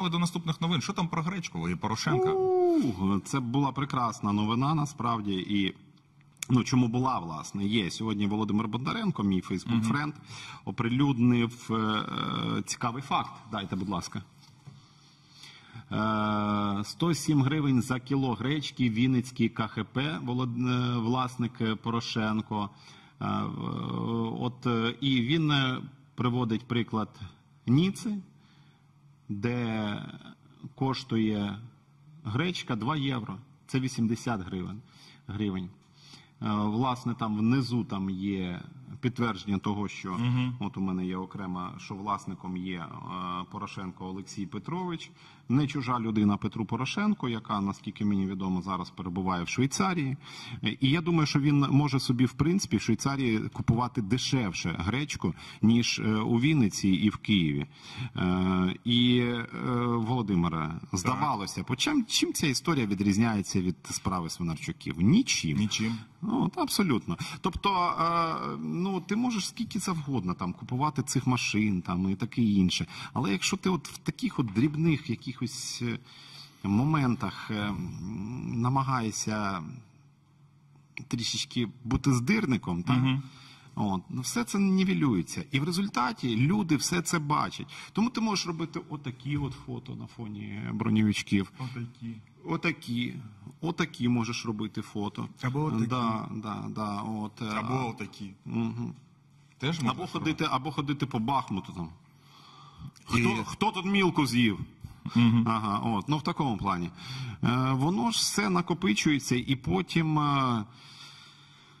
До наступних новин. Що там про гречку і Порошенка? Ух, Це була прекрасна новина насправді. І ну чому була власне? Є сьогодні Володимир Бондаренко, мій фейсбук френд, оприлюднив е, е, цікавий факт. Дайте, будь ласка. Е, 107 гривень за кіло гречки, Вінницький КХП, волод- е, власник Порошенко. Е, в- От е, і він е, приводить приклад Ніци, де коштує гречка 2 євро. Це 80 гривень. Е, Власне, там внизу там є підтвердження того, що от у мене є окремо, що власником є е, Порошенко Олексій Петрович, не чужа людина Петру Порошенко, яка, наскільки мені відомо, зараз перебуває в Швейцарії. І я думаю, що він може собі, в принципі, в Швейцарії купувати дешевше гречку, ніж е, у Вінниці і в Києві. Е, І Володимире, здавалося, по чим, чим ця історія відрізняється від справи Свинарчуків? Нічим. Нічим. Ну, абсолютно. Тобто, е, ну ти можеш скільки завгодно там купувати цих машин там і таке інше. Але якщо ти от в таких от дрібних якихось е, моментах е, намагаєшся трішечки бути здирником, так? От, ну все це нівелюється. І в результаті люди все це бачать. Тому ти можеш робити отакі от фото на фоні броньовичків. Отакі. Отакі, отакі можеш робити фото. Або отакі. Да, да, да, от, е, Або отакі. Мгм. Теж або ходити, або ходити по Бахмуту там. Хто, І- хто тут мілку з'їв? Ага, от, ну в такому плані. Е, воно ж все накопичується і потім. Е,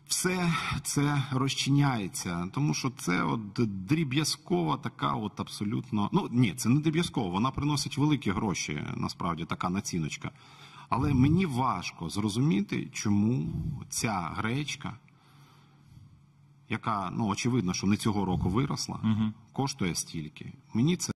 все це розчиняється, тому що це от дріб'язкова така, от абсолютно. Ну ні, це не дріб'язково, вона приносить великі гроші, насправді така націночка. Але мені важко зрозуміти, чому ця гречка, яка ну очевидно, що не цього року виросла, коштує стільки. Мені це